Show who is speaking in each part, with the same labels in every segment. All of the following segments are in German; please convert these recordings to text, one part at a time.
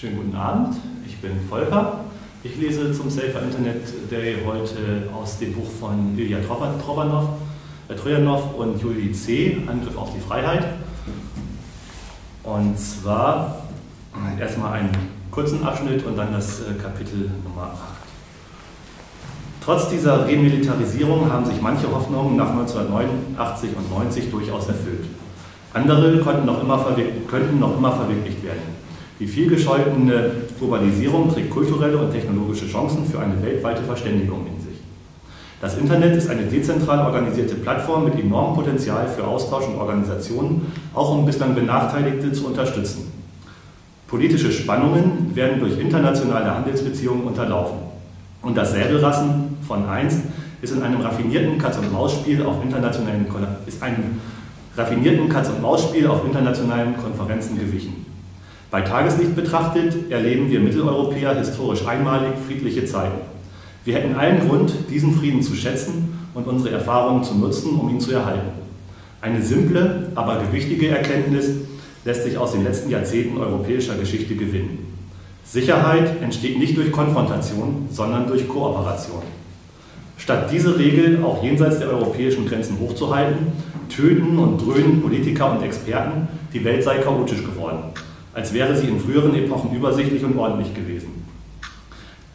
Speaker 1: Schönen guten Abend, ich bin Volker. Ich lese zum Safer Internet Day heute aus dem Buch von Ilya äh, Trojanov und Juli C., Angriff auf die Freiheit. Und zwar erstmal einen kurzen Abschnitt und dann das äh, Kapitel Nummer 8. Trotz dieser Remilitarisierung haben sich manche Hoffnungen nach 1989 und 90 durchaus erfüllt. Andere konnten noch immer könnten noch immer verwirklicht werden. Die vielgescholtene Globalisierung trägt kulturelle und technologische Chancen für eine weltweite Verständigung in sich. Das Internet ist eine dezentral organisierte Plattform mit enormem Potenzial für Austausch und Organisation, auch um bislang Benachteiligte zu unterstützen. Politische Spannungen werden durch internationale Handelsbeziehungen unterlaufen. Und das Säbelrassen von einst ist in einem raffinierten Katz-und-Maus-Spiel auf internationalen ist einem raffinierten Katz-und-Maus-Spiel auf internationalen Konferenzen gewichen. Bei Tageslicht betrachtet erleben wir Mitteleuropäer historisch einmalig friedliche Zeiten. Wir hätten allen Grund, diesen Frieden zu schätzen und unsere Erfahrungen zu nutzen, um ihn zu erhalten. Eine simple, aber gewichtige Erkenntnis lässt sich aus den letzten Jahrzehnten europäischer Geschichte gewinnen. Sicherheit entsteht nicht durch Konfrontation, sondern durch Kooperation. Statt diese Regel auch jenseits der europäischen Grenzen hochzuhalten, töten und dröhnen Politiker und Experten, die Welt sei chaotisch geworden als wäre sie in früheren Epochen übersichtlich und ordentlich gewesen.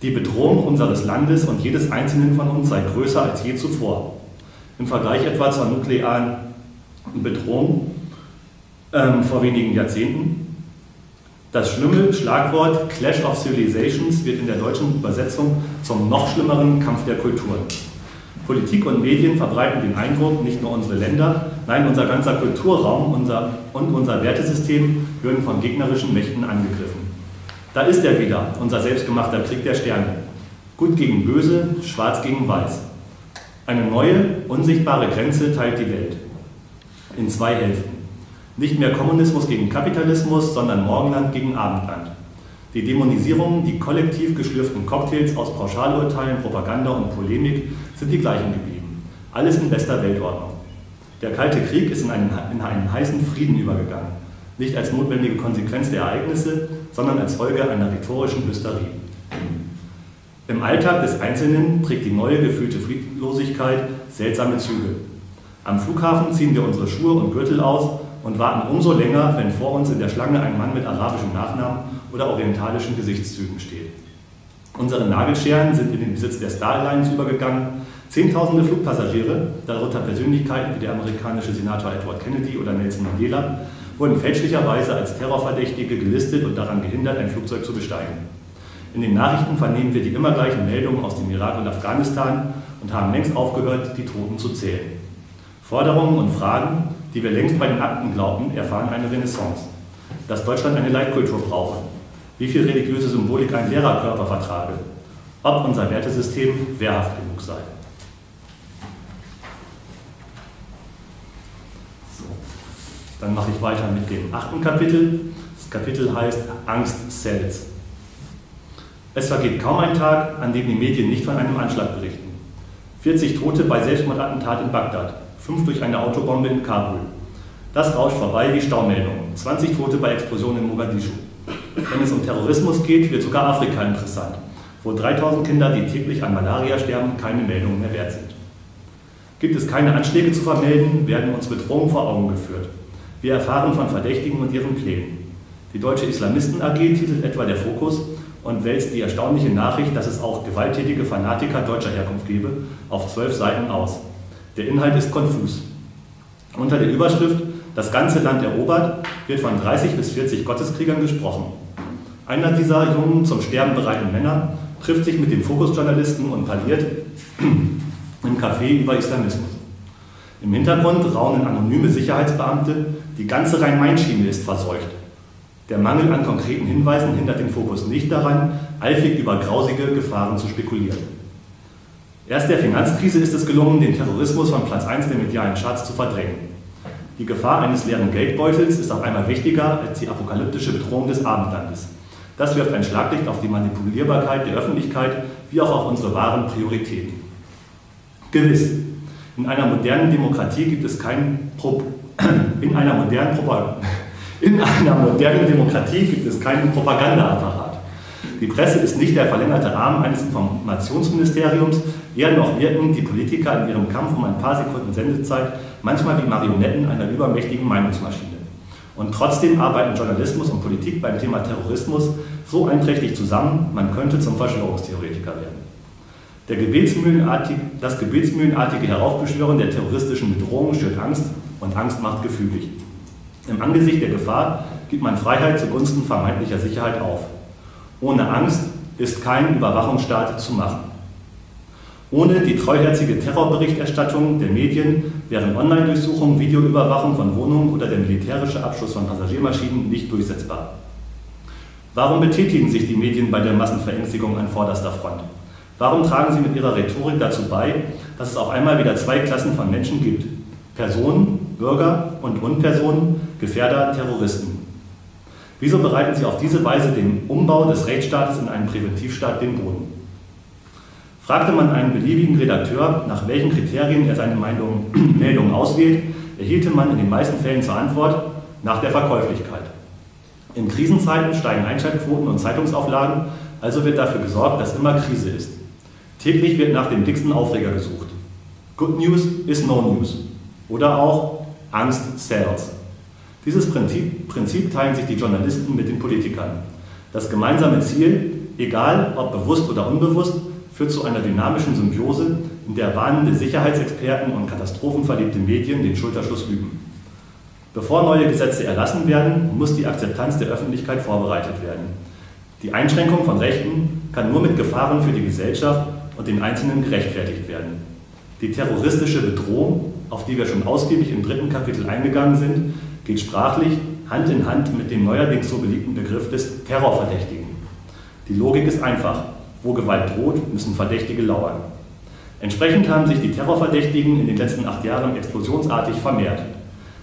Speaker 1: Die Bedrohung unseres Landes und jedes Einzelnen von uns sei größer als je zuvor. Im Vergleich etwa zur nuklearen Bedrohung ähm, vor wenigen Jahrzehnten. Das schlimme Schlagwort Clash of Civilizations wird in der deutschen Übersetzung zum noch schlimmeren Kampf der Kulturen. Politik und Medien verbreiten den Eindruck, nicht nur unsere Länder, nein, unser ganzer Kulturraum unser, und unser Wertesystem würden von gegnerischen Mächten angegriffen. Da ist er wieder, unser selbstgemachter Krieg der Sterne. Gut gegen Böse, Schwarz gegen Weiß. Eine neue, unsichtbare Grenze teilt die Welt. In zwei Hälften. Nicht mehr Kommunismus gegen Kapitalismus, sondern Morgenland gegen Abendland. Die Dämonisierung, die kollektiv geschlürften Cocktails aus Pauschalurteilen, Propaganda und Polemik sind die gleichen geblieben. Alles in bester Weltordnung. Der Kalte Krieg ist in einen, in einen heißen Frieden übergegangen. Nicht als notwendige Konsequenz der Ereignisse, sondern als Folge einer rhetorischen Hysterie. Im Alltag des Einzelnen trägt die neue gefühlte Friedlosigkeit seltsame Züge. Am Flughafen ziehen wir unsere Schuhe und Gürtel aus und warten umso länger, wenn vor uns in der Schlange ein Mann mit arabischem Nachnamen oder orientalischen Gesichtszügen steht. Unsere Nagelscheren sind in den Besitz der Star Alliance übergegangen. Zehntausende Flugpassagiere, darunter Persönlichkeiten wie der amerikanische Senator Edward Kennedy oder Nelson Mandela, wurden fälschlicherweise als Terrorverdächtige gelistet und daran gehindert, ein Flugzeug zu besteigen. In den Nachrichten vernehmen wir die immer gleichen Meldungen aus dem Irak und Afghanistan und haben längst aufgehört, die Toten zu zählen. Forderungen und Fragen, die wir längst bei den Akten glaubten, erfahren eine Renaissance. Dass Deutschland eine Leitkultur brauche, wie viel religiöse Symbolik ein Lehrerkörper vertrage, ob unser Wertesystem wehrhaft genug sei. So. Dann mache ich weiter mit dem achten Kapitel. Das Kapitel heißt Angst Cells. Es vergeht kaum ein Tag, an dem die Medien nicht von einem Anschlag berichten. 40 Tote bei Selbstmordattentat in Bagdad, 5 durch eine Autobombe in Kabul. Das rauscht vorbei wie Staumeldungen. 20 Tote bei Explosionen in Mogadischu. Wenn es um Terrorismus geht, wird sogar Afrika interessant, wo 3000 Kinder, die täglich an Malaria sterben, keine Meldungen mehr wert sind. Gibt es keine Anschläge zu vermelden, werden uns Bedrohungen vor Augen geführt. Wir erfahren von Verdächtigen und ihren Plänen. Die Deutsche Islamisten AG titelt etwa der Fokus und wälzt die erstaunliche Nachricht, dass es auch gewalttätige Fanatiker deutscher Herkunft gebe, auf zwölf Seiten aus. Der Inhalt ist konfus. Unter der Überschrift Das ganze Land erobert wird von 30 bis 40 Gotteskriegern gesprochen. Einer dieser jungen, zum Sterben bereiten Männer trifft sich mit dem Fokusjournalisten und parliert im Café über Islamismus. Im Hintergrund raunen anonyme Sicherheitsbeamte, die ganze Rhein-Main-Schiene ist verseucht. Der Mangel an konkreten Hinweisen hindert den Fokus nicht daran, eifrig über grausige Gefahren zu spekulieren. Erst der Finanzkrise ist es gelungen, den Terrorismus von Platz 1 der medialen Charts zu verdrängen. Die Gefahr eines leeren Geldbeutels ist auf einmal wichtiger als die apokalyptische Bedrohung des Abendlandes. Das wirft ein Schlaglicht auf die Manipulierbarkeit der Öffentlichkeit wie auch auf unsere wahren Prioritäten. Gewiss, in einer modernen Demokratie gibt es kein Pro in einer modernen Propaganda In einer modernen Demokratie gibt es keinen Propagandaapparat. Die Presse ist nicht der verlängerte Arm eines Informationsministeriums, eher noch wirken die Politiker in ihrem Kampf um ein paar Sekunden Sendezeit manchmal wie Marionetten einer übermächtigen Meinungsmaschine. Und trotzdem arbeiten Journalismus und Politik beim Thema Terrorismus so einträchtig zusammen, man könnte zum Verschwörungstheoretiker werden. Der Gebetsmühlenartig, das gebetsmühlenartige Heraufbeschwören der terroristischen Bedrohung schürt Angst und Angst macht gefügig. Im Angesicht der Gefahr gibt man Freiheit zugunsten vermeintlicher Sicherheit auf. Ohne Angst ist kein Überwachungsstaat zu machen. Ohne die treuherzige Terrorberichterstattung der Medien wären Online-Durchsuchungen, Videoüberwachung von Wohnungen oder der militärische Abschuss von Passagiermaschinen nicht durchsetzbar. Warum betätigen sich die Medien bei der Massenverängstigung an vorderster Front? Warum tragen sie mit ihrer Rhetorik dazu bei, dass es auf einmal wieder zwei Klassen von Menschen gibt? Personen, Bürger und Unpersonen, Gefährder, Terroristen. Wieso bereiten sie auf diese Weise den Umbau des Rechtsstaates in einen Präventivstaat den Boden? Fragte man einen beliebigen Redakteur, nach welchen Kriterien er seine Meinung, Meldungen auswählt, erhielte man in den meisten Fällen zur Antwort nach der Verkäuflichkeit. In Krisenzeiten steigen Einschaltquoten und Zeitungsauflagen, also wird dafür gesorgt, dass immer Krise ist. Täglich wird nach dem dicksten Aufreger gesucht. Good News is no news. Oder auch Angst sells. Dieses Prinzip, Prinzip teilen sich die Journalisten mit den Politikern. Das gemeinsame Ziel, egal ob bewusst oder unbewusst, führt zu einer dynamischen Symbiose, in der warnende Sicherheitsexperten und katastrophenverliebte Medien den Schulterschluss üben. Bevor neue Gesetze erlassen werden, muss die Akzeptanz der Öffentlichkeit vorbereitet werden. Die Einschränkung von Rechten kann nur mit Gefahren für die Gesellschaft und den Einzelnen gerechtfertigt werden. Die terroristische Bedrohung, auf die wir schon ausgiebig im dritten Kapitel eingegangen sind, geht sprachlich Hand in Hand mit dem neuerdings so beliebten Begriff des Terrorverdächtigen. Die Logik ist einfach. Wo Gewalt droht, müssen Verdächtige lauern. Entsprechend haben sich die Terrorverdächtigen in den letzten acht Jahren explosionsartig vermehrt.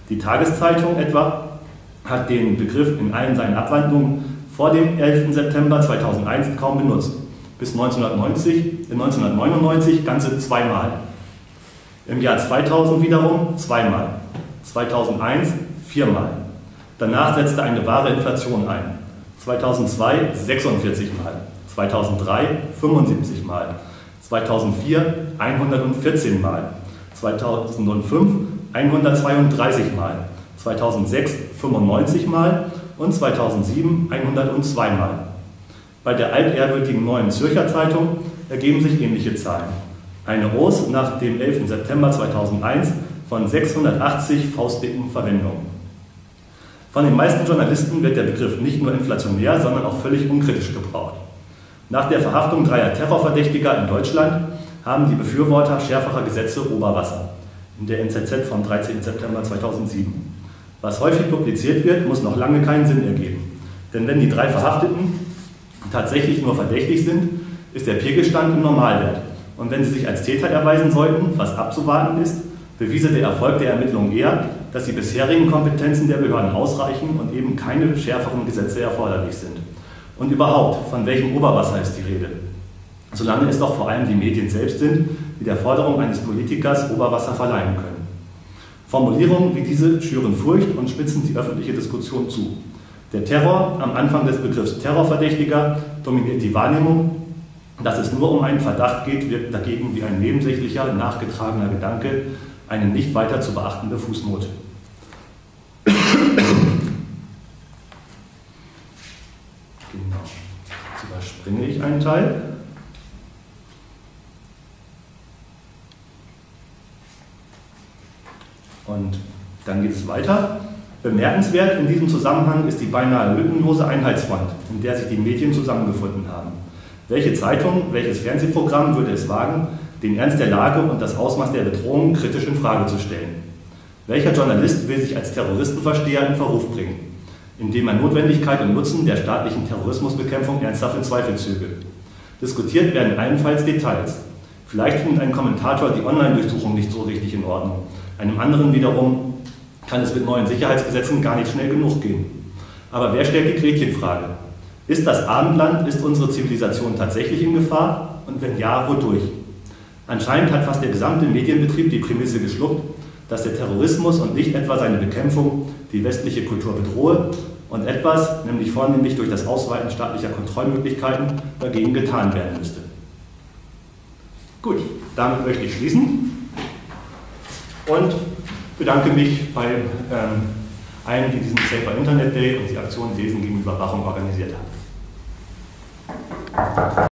Speaker 1: Die Tageszeitung etwa hat den Begriff in allen seinen Abwandlungen vor dem 11. September 2001 kaum benutzt. Bis 1990, 1999 ganze zweimal. Im Jahr 2000 wiederum zweimal. 2001 viermal. Danach setzte eine wahre Inflation ein. 2002 46 Mal. 2003 75 Mal, 2004 114 Mal, 2005 132 Mal, 2006 95 Mal und 2007 102 Mal. Bei der altehrwürdigen Neuen Zürcher Zeitung ergeben sich ähnliche Zahlen. Eine Os nach dem 11. September 2001 von 680 faustdicken Verwendungen. Von den meisten Journalisten wird der Begriff nicht nur inflationär, sondern auch völlig unkritisch gebraucht. Nach der Verhaftung dreier Terrorverdächtiger in Deutschland haben die Befürworter schärferer Gesetze Oberwasser in der NZZ vom 13. September 2007. Was häufig publiziert wird, muss noch lange keinen Sinn ergeben. Denn wenn die drei Verhafteten tatsächlich nur verdächtig sind, ist der Pegelstand im Normalwert. Und wenn sie sich als Täter erweisen sollten, was abzuwarten ist, bewiese der Erfolg der Ermittlungen eher, dass die bisherigen Kompetenzen der Behörden ausreichen und eben keine schärferen Gesetze erforderlich sind. Und überhaupt, von welchem Oberwasser ist die Rede? Solange es doch vor allem die Medien selbst sind, die der Forderung eines Politikers Oberwasser verleihen können. Formulierungen wie diese schüren Furcht und spitzen die öffentliche Diskussion zu. Der Terror am Anfang des Begriffs Terrorverdächtiger dominiert die Wahrnehmung, dass es nur um einen Verdacht geht, wirkt dagegen wie ein nebensächlicher, nachgetragener Gedanke, eine nicht weiter zu beachtende Fußnote. Überspringe ich einen Teil. Und dann geht es weiter. Bemerkenswert in diesem Zusammenhang ist die beinahe lückenlose Einheitsfront, in der sich die Medien zusammengefunden haben. Welche Zeitung, welches Fernsehprogramm würde es wagen, den Ernst der Lage und das Ausmaß der Bedrohung kritisch in Frage zu stellen? Welcher Journalist will sich als Terroristenversteher in Verruf bringen? Indem er Notwendigkeit und Nutzen der staatlichen Terrorismusbekämpfung ernsthaft in Zweifel zöge. Diskutiert werden allenfalls Details. Vielleicht findet ein Kommentator die Online-Durchsuchung nicht so richtig in Ordnung. Einem anderen wiederum kann es mit neuen Sicherheitsgesetzen gar nicht schnell genug gehen. Aber wer stellt die Gretchenfrage? Ist das Abendland, ist unsere Zivilisation tatsächlich in Gefahr? Und wenn ja, wodurch? Anscheinend hat fast der gesamte Medienbetrieb die Prämisse geschluckt, dass der Terrorismus und nicht etwa seine Bekämpfung die westliche Kultur bedrohe und etwas, nämlich vornehmlich durch das Ausweiten staatlicher Kontrollmöglichkeiten, dagegen getan werden müsste. Gut, damit möchte ich schließen und bedanke mich bei ähm, allen, die diesen Safer Internet Day und die Aktion Lesen gegen Überwachung organisiert haben.